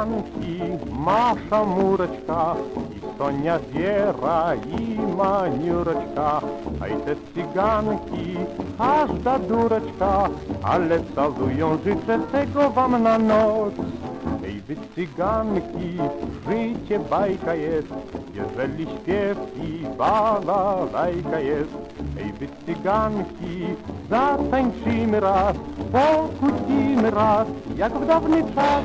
cyganki, Masza Mureczka i Sonia Wiera i Maniureczka. A i te cyganki, każda dureczka, ale całują życzę tego wam na noc. Ej wy cyganki, życie bajka jest, jeżeli śpiew i balalajka jest. Ej wy cyganki, zatańczymy raz, pokłócimy raz, jak w dawny czas.